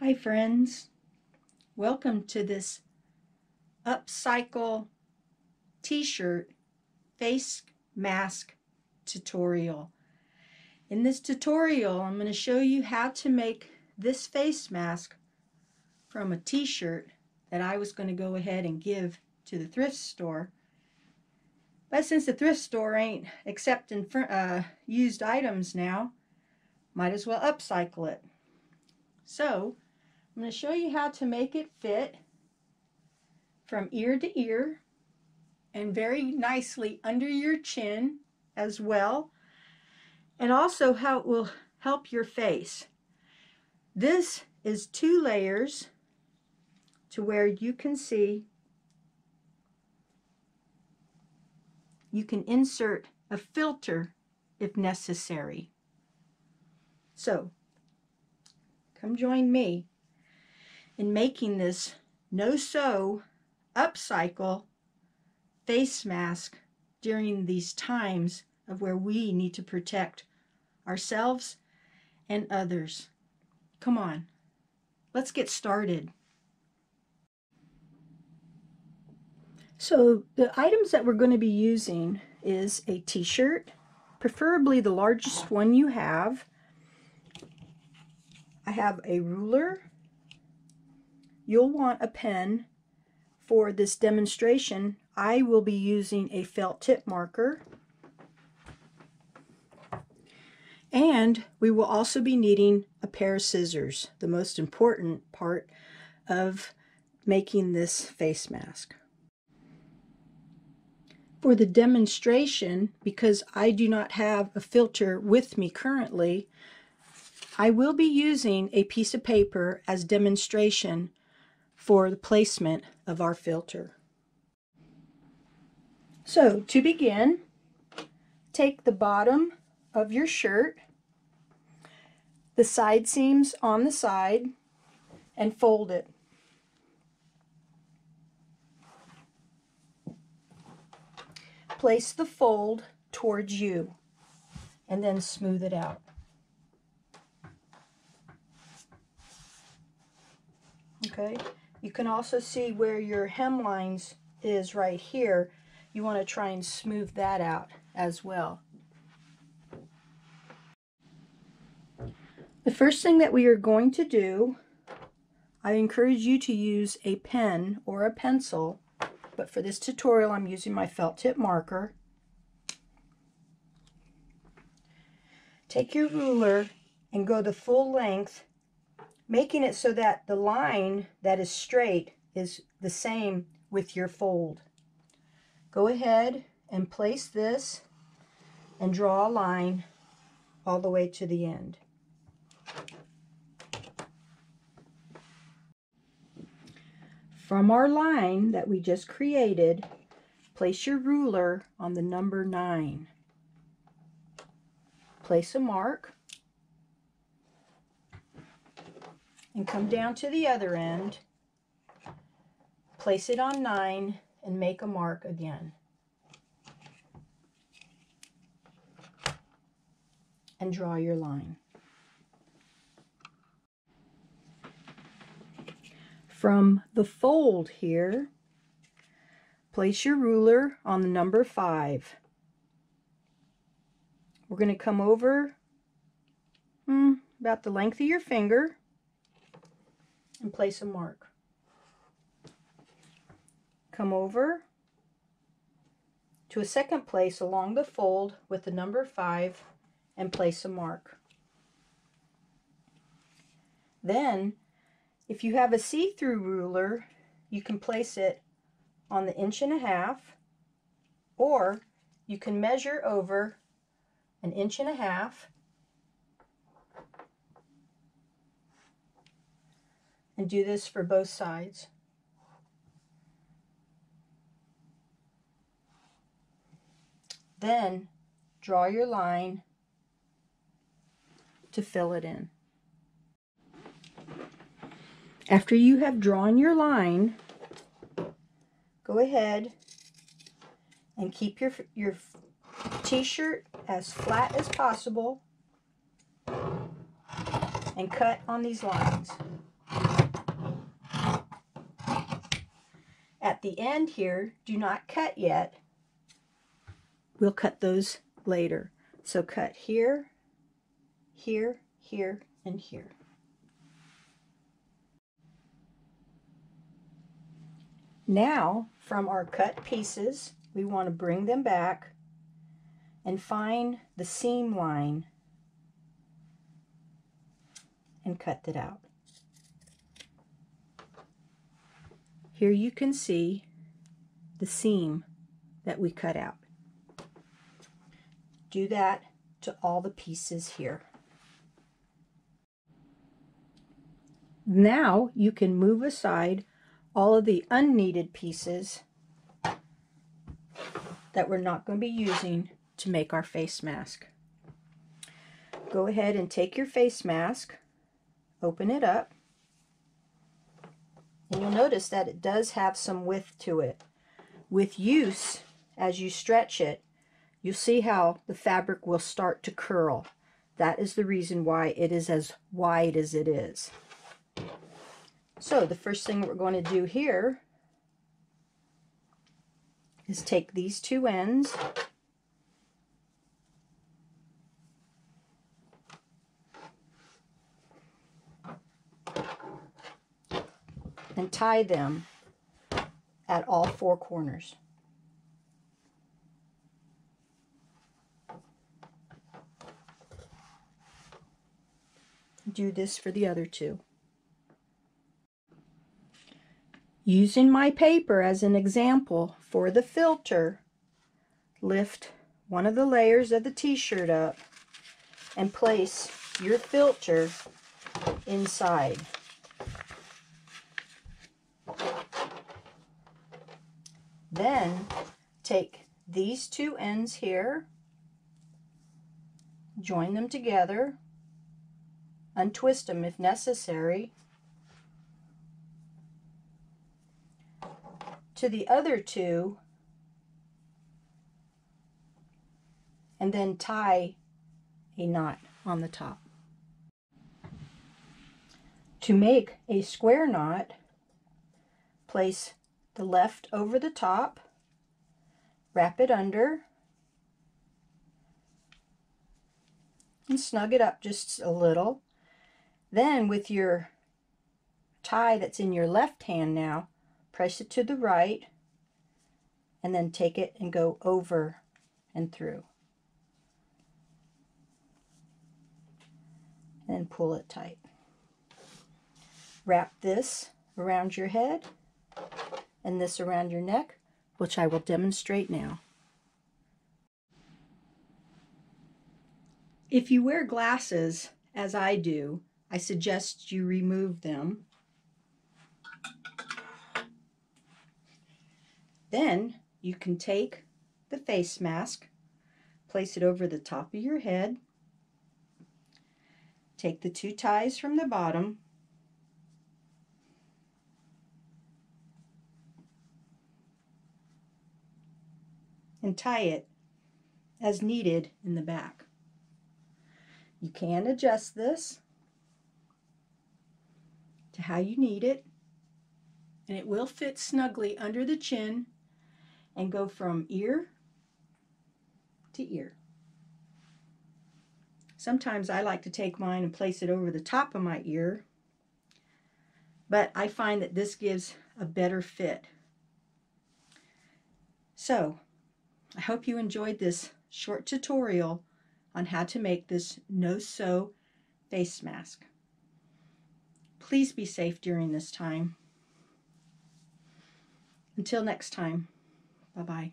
Hi friends, welcome to this upcycle t-shirt face mask tutorial. In this tutorial I'm going to show you how to make this face mask from a t-shirt that I was going to go ahead and give to the thrift store. But since the thrift store ain't accepting uh, used items now, might as well upcycle it. So, I'm going to show you how to make it fit from ear to ear and very nicely under your chin as well and also how it will help your face. This is two layers to where you can see you can insert a filter if necessary. So come join me in making this no-sew upcycle face mask during these times of where we need to protect ourselves and others. Come on, let's get started. So the items that we're going to be using is a t-shirt, preferably the largest one you have. I have a ruler, You'll want a pen for this demonstration. I will be using a felt tip marker. And we will also be needing a pair of scissors, the most important part of making this face mask. For the demonstration, because I do not have a filter with me currently, I will be using a piece of paper as demonstration for the placement of our filter. So to begin, take the bottom of your shirt, the side seams on the side, and fold it. Place the fold towards you and then smooth it out. Okay, can also see where your hemlines is right here. You want to try and smooth that out as well. The first thing that we are going to do, I encourage you to use a pen or a pencil, but for this tutorial I'm using my felt tip marker. Take your ruler and go the full length making it so that the line that is straight is the same with your fold. Go ahead and place this and draw a line all the way to the end. From our line that we just created, place your ruler on the number 9. Place a mark and come down to the other end, place it on 9, and make a mark again. And draw your line. From the fold here, place your ruler on the number 5. We're going to come over hmm, about the length of your finger and place a mark. Come over to a second place along the fold with the number 5 and place a mark. Then, if you have a see-through ruler, you can place it on the inch and a half, or you can measure over an inch and a half and do this for both sides. Then draw your line to fill it in. After you have drawn your line, go ahead and keep your, your t-shirt as flat as possible and cut on these lines. The end here do not cut yet. We'll cut those later. So cut here, here, here, and here. Now, from our cut pieces, we want to bring them back and find the seam line and cut it out. Here you can see the seam that we cut out. Do that to all the pieces here. Now you can move aside all of the unneeded pieces that we're not going to be using to make our face mask. Go ahead and take your face mask, open it up, and you'll notice that it does have some width to it. With use, as you stretch it, you'll see how the fabric will start to curl. That is the reason why it is as wide as it is. So the first thing we're going to do here is take these two ends and tie them at all four corners. Do this for the other two. Using my paper as an example for the filter, lift one of the layers of the t-shirt up and place your filter inside. Then take these two ends here, join them together, untwist them if necessary, to the other two and then tie a knot on the top. To make a square knot, place the left over the top, wrap it under, and snug it up just a little. Then with your tie that's in your left hand now, press it to the right, and then take it and go over and through. And pull it tight. Wrap this around your head and this around your neck, which I will demonstrate now. If you wear glasses, as I do, I suggest you remove them Then you can take the face mask, place it over the top of your head, take the two ties from the bottom, and tie it as needed in the back. You can adjust this to how you need it and it will fit snugly under the chin and go from ear to ear. Sometimes I like to take mine and place it over the top of my ear, but I find that this gives a better fit. So, I hope you enjoyed this short tutorial on how to make this no-sew face mask. Please be safe during this time. Until next time. Bye bye.